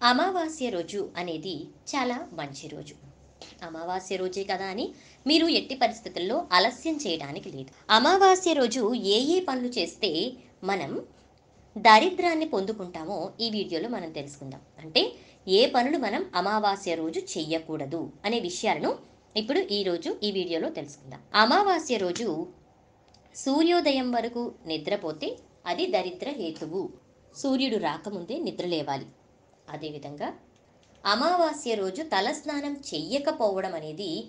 అమావాస్య రోజు అనేది చాలా మంచి రోజు. అమావాస్య రోజే కదా అని మీరు ఎట్టి పరిస్థితుల్లో ఆలస్యం చేయడానికి లేదు. అమావాస్య రోజు ఏ ఏ పనులు చేస్తే మనం దారిద్రాన్ని పొందుకుంటామో ఈ వీడియోలో మనం తెలుసుకుందాం. అంటే ఏ పనులు మనం అమావాస్య రోజు చెయ్యకూడదు అనే విషయాలను ఇప్పుడు ఈ రోజు ఈ వీడియోలో తెలుసుకుందాం. అమావాస్య రోజు సూర్యోదయం వరకు నిద్రపోతే అది దరిద్ర హేతువు. సూర్యుడు రాకముందే నిద్ర లేవాలి అదేవిధంగా అమావాస్య రోజు తలస్నానం చెయ్యకపోవడం అనేది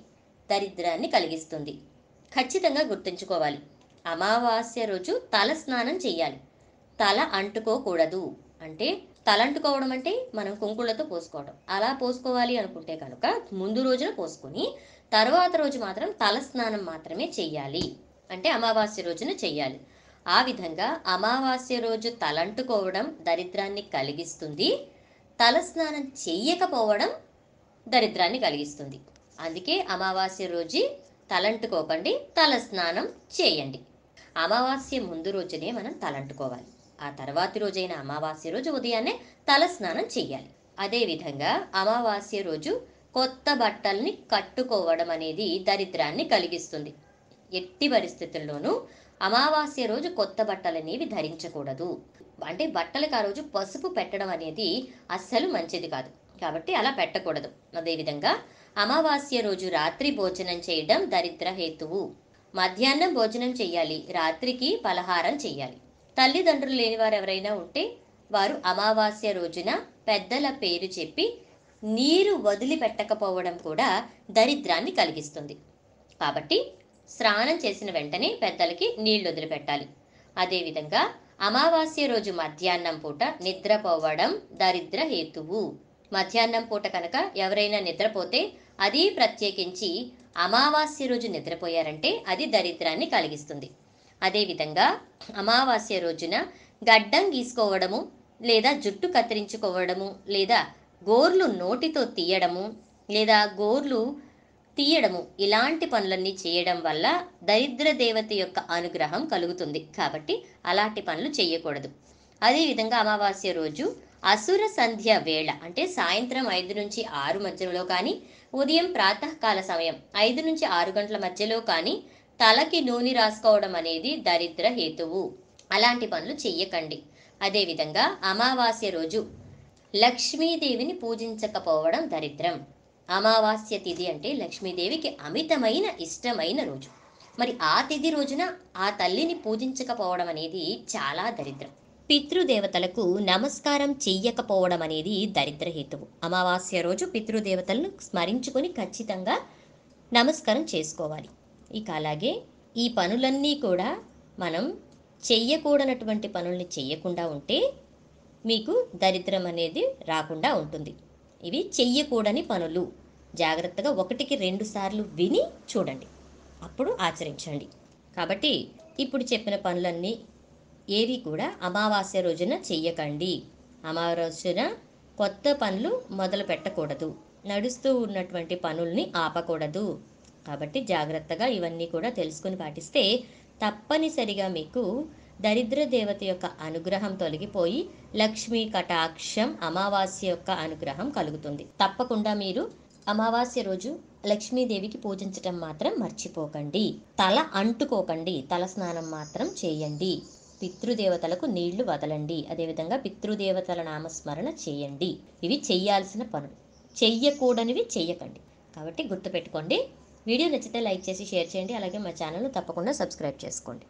దరిద్రాన్ని కలిగిస్తుంది. ఖచ్చితంగా గుర్తుంచుకోవాలి. అమావాస్య రోజు తలస్నానం చెయ్యాలి. తల అంటుకోకూడదు. అంటే తల అంటుకోవడం అంటే మనం కుంకుళ్ళతో పోసుకోవడం. అలా పోసుకోవాలి అనుకుంటే కనుక ముందు రోజున పోసుకొని తర్వాత రోజు మాత్రం తలస్నానం మాత్రమే చెయ్యాలి. అంటే అమావాస్య రోజున చెయ్యాలి. ఆ విధంగా అమావాస్య రోజు తలంటుకోవడం దరిద్రాన్ని కలిగిస్తుంది. తలస్నానం చెయ్యకపోవడం దరిద్రాన్ని కలిగిస్తుంది. అందుకే అమావాస్య రోజు తలంటుకోకండి తలస్నానం చేయండి. అమావాస్య ముందు రోజునే మనం తలంటుకోవాలి. ఆ తర్వాతి రోజైన అమావాస్య రోజు ఉదయాన్నే తలస్నానం చేయాలి అదేవిధంగా అమావాస్య రోజు కొత్త బట్టల్ని కట్టుకోవడం అనేది దరిద్రాన్ని కలిగిస్తుంది. ఎట్టి పరిస్థితుల్లోనూ అమావాస్య రోజు కొత్త బట్టలు అనేవి ధరించకూడదు. అంటే బట్టలకు ఆ రోజు పసుపు పెట్టడం అనేది అస్సలు మంచిది కాదు. కాబట్టి అలా పెట్టకూడదు. అదేవిధంగా అమావాస్య రోజు రాత్రి భోజనం చేయడం దరిద్ర హేతువు. మధ్యాహ్నం భోజనం చేయాలి. రాత్రికి పలహారం చేయాలి. తల్లిదండ్రులు లేని వారు ఎవరైనా ఉంటే వారు అమావాస్య రోజున పెద్దల పేరు చెప్పి నీరు వదిలిపెట్టకపోవడం కూడా దరిద్రాన్ని కలిగిస్తుంది. కాబట్టి స్నానం చేసిన వెంటనే పెద్దలకి నీళ్ళు వదిలిపెట్టాలి అదేవిధంగా అమావాస్య రోజు మధ్యాహ్నం పూట నిద్రపోవడం దరిద్ర హేతువు. మధ్యాహ్నం పూట కనుక ఎవరైనా నిద్రపోతే అది ప్రత్యేకించి అమావాస్య రోజు నిద్రపోయారంటే అది దరిద్రాన్ని కలిగిస్తుంది. అదేవిధంగా అమావాస్య రోజున గడ్డం గీసుకోవడము లేదా జుట్టు కత్తిరించుకోవడము లేదా గోర్లు నోటితో తీయడము లేదా గోర్లు తీయడము ఇలాంటి పనులన్నీ చేయడం వల్ల దరిద్ర దేవత యొక్క అనుగ్రహం కలుగుతుంది. కాబట్టి అలాంటి పనులు చేయకూడదు. అదేవిధంగా అమావాస్య రోజు అసుర సంధ్య వేళ అంటే సాయంత్రం ఐదు నుంచి ఆరు మధ్యలో కానీ ఉదయం ప్రాతకాల సమయం ఐదు నుంచి ఆరు గంటల మధ్యలో కానీ తలకి నూనె రాసుకోవడం అనేది దరిద్ర హేతువు. అలాంటి పనులు చెయ్యకండి. అదేవిధంగా అమావాస్య రోజు లక్ష్మీదేవిని పూజించకపోవడం దరిద్రం. అమావాస్య తిథి అంటే లక్ష్మీదేవికి అమితమైన ఇష్టమైన రోజు. మరి ఆ తిథి రోజున ఆ తల్లిని పూజించకపోవడం అనేది చాలా దరిద్రం. పితృదేవతలకు నమస్కారం చెయ్యకపోవడం అనేది దరిద్ర హేతువు. అమావాస్య రోజు పితృదేవతలను స్మరించుకొని ఖచ్చితంగా నమస్కారం చేసుకోవాలి. ఇక అలాగే ఈ పనులన్నీ కూడా మనం చెయ్యకూడనటువంటి పనుల్ని చెయ్యకుండా ఉంటే మీకు దరిద్రం అనేది రాకుండా ఉంటుంది. ఇవి చెయ్యకూడని పనులు. జాగ్రత్తగా ఒకటికి రెండు సార్లు విని చూడండి. అప్పుడు ఆచరించండి. కాబట్టి ఇప్పుడు చెప్పిన పనులన్నీ ఏవి కూడా అమావాస్య రోజున చెయ్యకండి. అమావాస్యన కొత్త పనులు మొదలు పెట్టకూడదు. నడుస్తూ ఉన్నటువంటి పనుల్ని ఆపకూడదు. కాబట్టి జాగ్రత్తగా ఇవన్నీ కూడా తెలుసుకుని పాటిస్తే తప్పనిసరిగా మీకు దరిద్ర దేవత యొక్క అనుగ్రహం తొలగిపోయి లక్ష్మీ కటాక్షం అమావాస్య యొక్క అనుగ్రహం కలుగుతుంది. తప్పకుండా మీరు అమావాస్య రోజు లక్ష్మీదేవికి పూజించటం మాత్రం మర్చిపోకండి. తల అంటుకోకండి. తల స్నానం మాత్రం చేయండి. పితృదేవతలకు నీళ్ళు వదలండి. అదేవిధంగా పితృదేవతల నామస్మరణ చేయండి. ఇవి చేయాల్సిన పనులు. చెయ్యకూడనివి చెయ్యకండి. కాబట్టి గుర్తుపెట్టుకోండి. వీడియో నచ్చితే లైక్ చేసి షేర్ చేయండి. అలాగే మా ఛానల్ను తప్పకుండా సబ్స్క్రైబ్ చేసుకోండి.